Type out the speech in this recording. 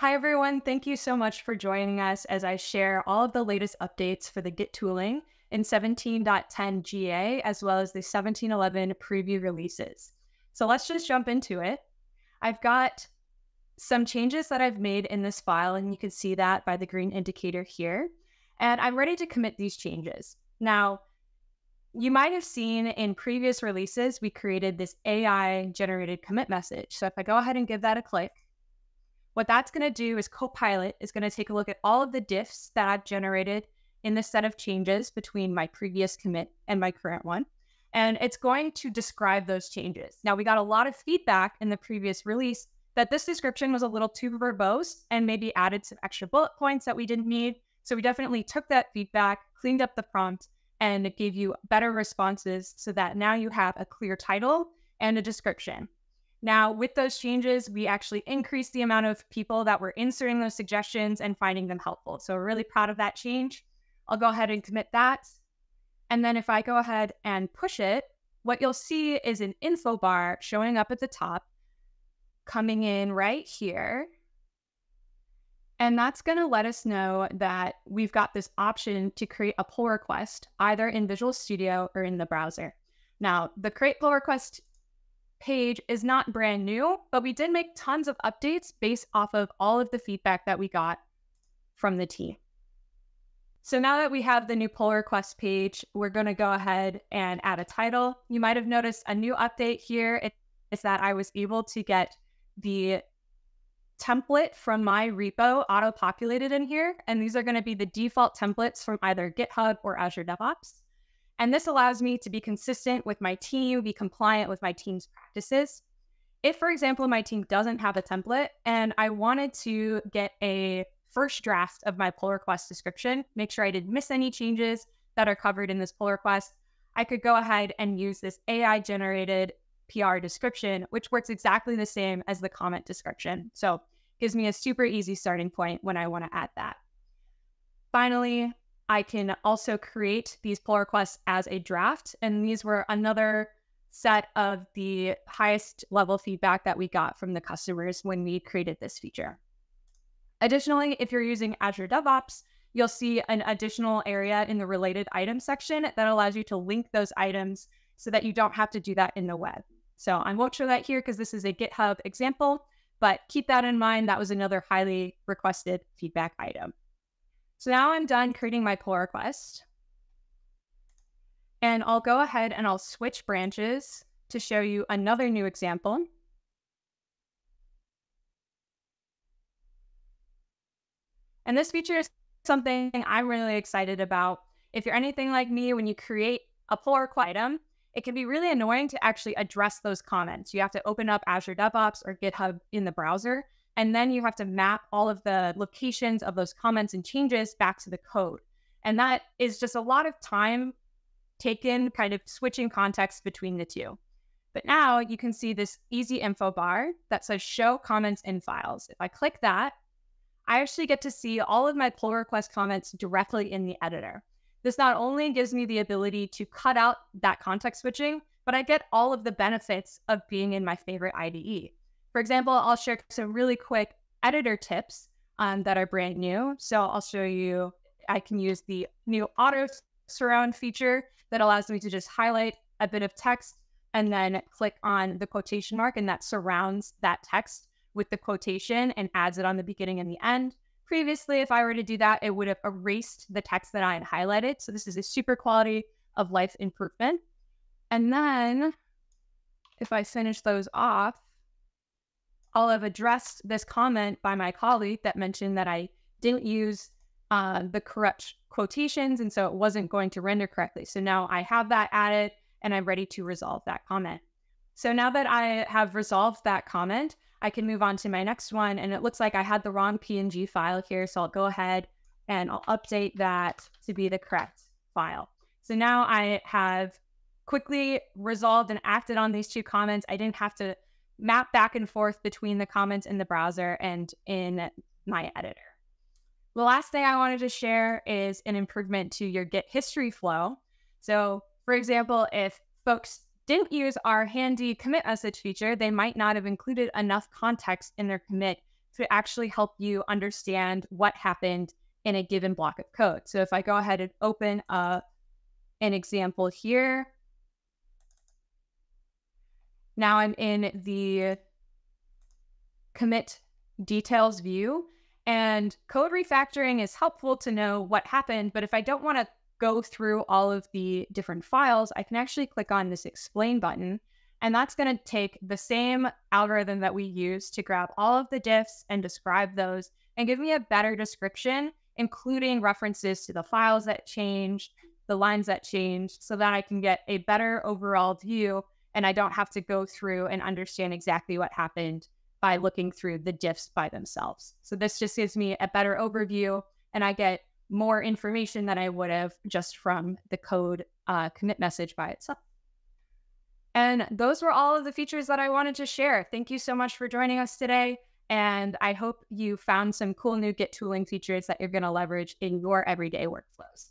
Hi, everyone. Thank you so much for joining us as I share all of the latest updates for the Git tooling in 17.10 GA, as well as the 17.11 preview releases. So let's just jump into it. I've got some changes that I've made in this file, and you can see that by the green indicator here. And I'm ready to commit these changes. Now, you might have seen in previous releases, we created this AI generated commit message. So if I go ahead and give that a click, what that's going to do is Copilot is going to take a look at all of the diffs that I've generated in the set of changes between my previous commit and my current one. And it's going to describe those changes. Now, we got a lot of feedback in the previous release that this description was a little too verbose and maybe added some extra bullet points that we didn't need. So we definitely took that feedback, cleaned up the prompt, and it gave you better responses so that now you have a clear title and a description. Now, with those changes, we actually increased the amount of people that were inserting those suggestions and finding them helpful. So, we're really proud of that change. I'll go ahead and commit that. And then, if I go ahead and push it, what you'll see is an info bar showing up at the top, coming in right here. And that's going to let us know that we've got this option to create a pull request either in Visual Studio or in the browser. Now, the create pull request page is not brand new, but we did make tons of updates based off of all of the feedback that we got from the team. So now that we have the new pull request page, we're going to go ahead and add a title. You might have noticed a new update here is that I was able to get the template from my repo auto populated in here. And these are going to be the default templates from either GitHub or Azure DevOps. And this allows me to be consistent with my team, be compliant with my team's practices. If, for example, my team doesn't have a template and I wanted to get a first draft of my pull request description, make sure I didn't miss any changes that are covered in this pull request, I could go ahead and use this AI generated PR description, which works exactly the same as the comment description. So gives me a super easy starting point when I want to add that. Finally, I can also create these pull requests as a draft. And these were another set of the highest level feedback that we got from the customers when we created this feature. Additionally, if you're using Azure DevOps, you'll see an additional area in the related items section that allows you to link those items so that you don't have to do that in the web. So I won't show that here because this is a GitHub example, but keep that in mind. That was another highly requested feedback item. So now I'm done creating my pull request. And I'll go ahead and I'll switch branches to show you another new example. And this feature is something I'm really excited about. If you're anything like me, when you create a pull request item, it can be really annoying to actually address those comments. You have to open up Azure DevOps or GitHub in the browser and then you have to map all of the locations of those comments and changes back to the code. And that is just a lot of time taken kind of switching context between the two. But now you can see this easy info bar that says show comments in files. If I click that, I actually get to see all of my pull request comments directly in the editor. This not only gives me the ability to cut out that context switching, but I get all of the benefits of being in my favorite IDE. For example, I'll share some really quick editor tips um, that are brand new. So I'll show you, I can use the new auto surround feature that allows me to just highlight a bit of text and then click on the quotation mark and that surrounds that text with the quotation and adds it on the beginning and the end. Previously, if I were to do that, it would have erased the text that I had highlighted. So this is a super quality of life improvement. And then if I finish those off, I'll have addressed this comment by my colleague that mentioned that I didn't use uh, the correct quotations, and so it wasn't going to render correctly. So now I have that added, and I'm ready to resolve that comment. So now that I have resolved that comment, I can move on to my next one. And it looks like I had the wrong PNG file here. So I'll go ahead and I'll update that to be the correct file. So now I have quickly resolved and acted on these two comments. I didn't have to map back and forth between the comments in the browser and in my editor. The last thing I wanted to share is an improvement to your Git history flow. So, for example, if folks didn't use our handy commit message feature, they might not have included enough context in their commit to actually help you understand what happened in a given block of code. So if I go ahead and open up an example here, now I'm in the commit details view and code refactoring is helpful to know what happened. But if I don't want to go through all of the different files, I can actually click on this explain button. And that's going to take the same algorithm that we use to grab all of the diffs and describe those and give me a better description, including references to the files that changed, the lines that changed, so that I can get a better overall view and I don't have to go through and understand exactly what happened by looking through the diffs by themselves. So this just gives me a better overview and I get more information than I would have just from the code uh, commit message by itself. And those were all of the features that I wanted to share. Thank you so much for joining us today. And I hope you found some cool new Git tooling features that you're going to leverage in your everyday workflows.